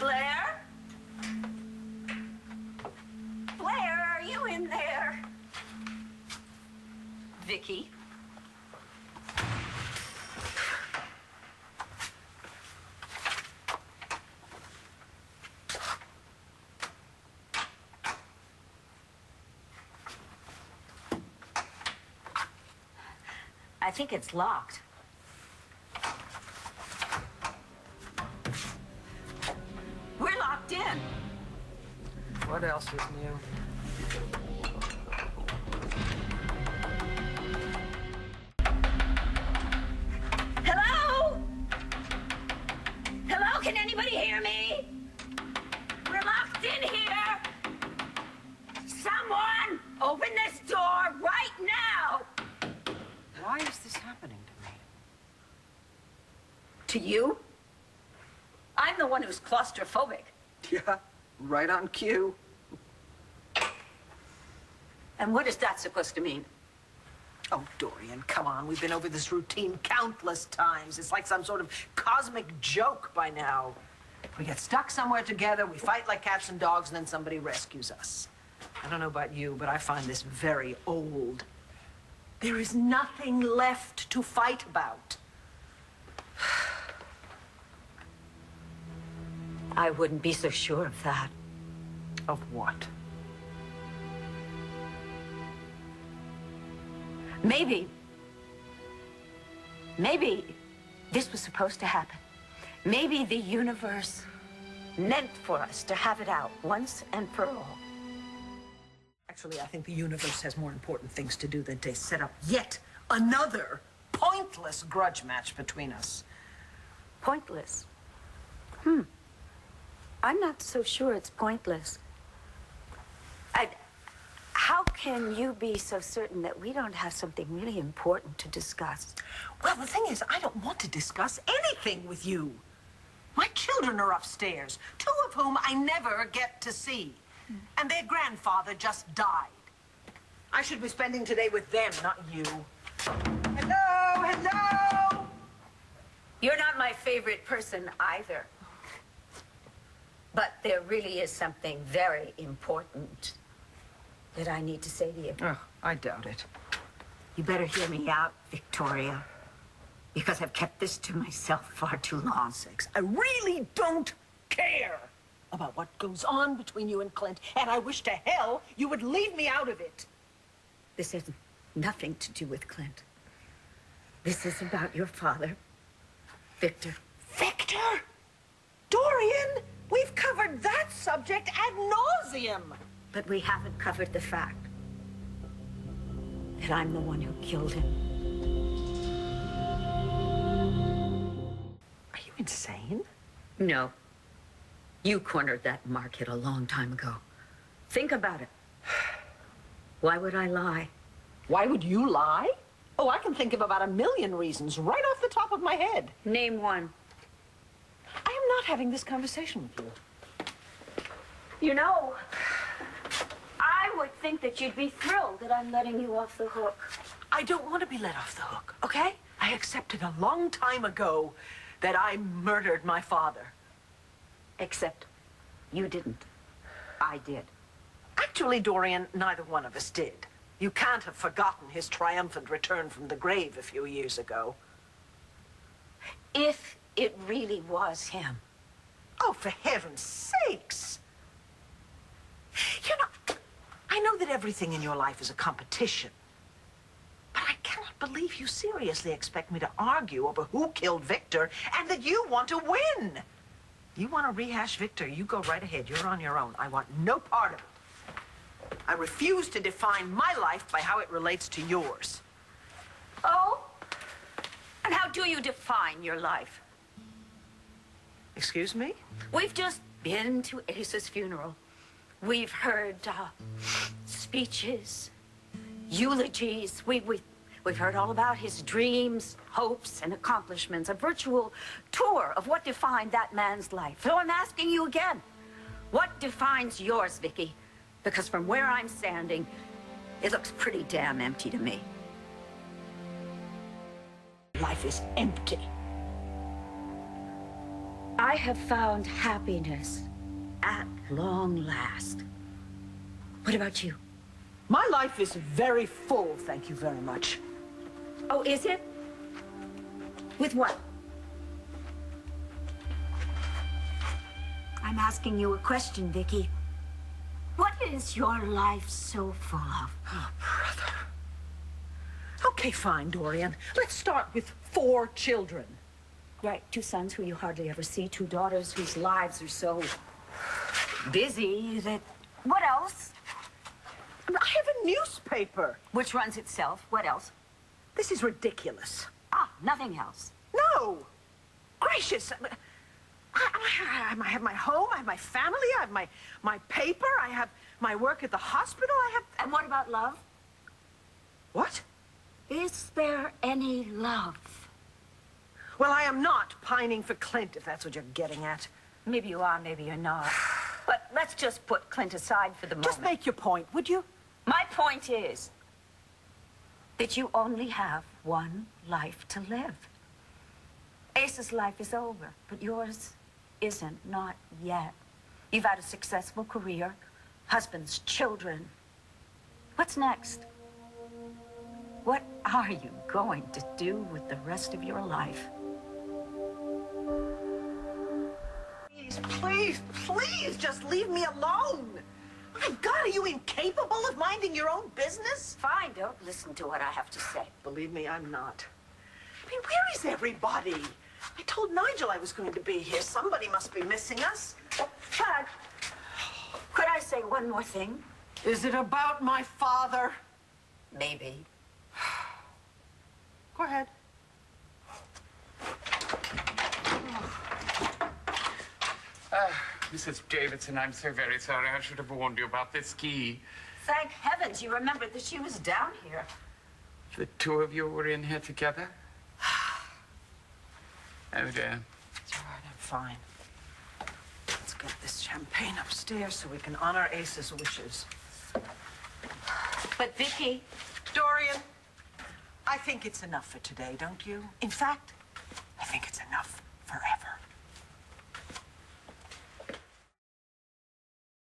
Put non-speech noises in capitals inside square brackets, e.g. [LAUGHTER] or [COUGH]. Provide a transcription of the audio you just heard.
Blair? Blair, are you in there? Viki? I think it's locked. What else is new? Hello? Hello, can anybody hear me? We're locked in here. Someone open this door right now. Why is this happening to me? To you? I'm the one who's claustrophobic. [LAUGHS] Yeah, right on cue. And what is that supposed to mean? Oh, Dorian, come on. We've been over this routine countless times. It's like some sort of cosmic joke by now. We get stuck somewhere together, we fight like cats and dogs, and then somebody rescues us. I don't know about you, but I find this very old. There is nothing left to fight about. I wouldn't be so sure of that. Of what? Maybe. Maybe this was supposed to happen. Maybe the universe meant for us to have it out once and for all. Actually, I think the universe has more important things to do than to set up yet another pointless grudge match between us. Pointless. Hmm. I'm not so sure it's pointless. I, how can you be so certain that we don't have something really important to discuss? Well, the thing is, I don't want to discuss anything with you. My children are upstairs, two of whom I never get to see. And their grandfather just died. I should be spending today with them, not you. Hello, hello! You're not my favorite person either. But there really is something very important that I need to say to you. Oh, I doubt it. You better hear me out, Victoria. Because I've kept this to myself far too long. Sakes, I really don't care about what goes on between you and Clint, and I wish to hell you would leave me out of it. This has nothing to do with Clint. This is about your father, Victor. Victor! Dorian! We've covered that subject ad nauseum. But we haven't covered the fact that I'm the one who killed him. Are you insane? No. You cornered that market a long time ago. Think about it. [SIGHS] Why would I lie? Why would you lie? Oh, I can think of about a million reasons right off the top of my head. Name one. Not having this conversation with you. You know, I would think that you'd be thrilled that I'm letting you off the hook. I don't want to be let off the hook, okay? I accepted a long time ago that I murdered my father. Except you didn't. I did. Actually, Dorian, neither one of us did. You can't have forgotten his triumphant return from the grave a few years ago. If it really was him. Oh, for heaven's sakes! You know, I know that everything in your life is a competition. But I cannot believe you seriously expect me to argue over who killed Victor and that you want to win. You want to rehash Victor, you go right ahead. You're on your own. I want no part of it. I refuse to define my life by how it relates to yours. Oh? And how do you define your life? Excuse me? We've just been to Asa's funeral. We've heard uh, speeches, eulogies. We, we, we've heard all about his dreams, hopes, and accomplishments. A virtual tour of what defined that man's life. So I'm asking you again, what defines yours, Viki? Because from where I'm standing, it looks pretty damn empty to me. Life is empty. I have found happiness at long last. What about you? My life is very full, thank you very much. Oh, is it? With what? I'm asking you a question, Viki. What is your life so full of? Oh, brother. Okay, fine, Dorian. Let's start with four children. Right, two sons who you hardly ever see, two daughters whose lives are so busy that. What else? I have a newspaper. Which runs itself. What else? This is ridiculous. Ah, nothing else. No! Gracious! I, I, I have my home, I have my family, I have my, my paper, I have my work at the hospital, I have... And what about love? What? Is there any love? Well, I am not pining for Clint, if that's what you're getting at. Maybe you are, maybe you're not. [SIGHS] But let's just put Clint aside for the moment. Just make your point, would you? My point is that you only have one life to live. Asa's life is over, but yours isn't, not yet. You've had a successful career, husbands, children. What's next? What are you going to do with the rest of your life? Just leave me alone. My God, are you incapable of minding your own business? Fine, don't listen to what I have to say. [SIGHS] Believe me, I'm not. I mean, where is everybody? I told Nigel I was going to be here. Somebody must be missing us. But could I say one more thing? Is it about my father? Maybe. [SIGHS] Go ahead. Mrs. Davidson, I'm so very sorry. I should have warned you about this key. Thank heavens you remembered that she was down here. The two of you were in here together? [SIGHS] Oh, dear. It's all right, I'm fine. Let's get this champagne upstairs so we can honor Asa's wishes. But Viki, Dorian, I think it's enough for today, don't you? In fact, I think it's enough forever.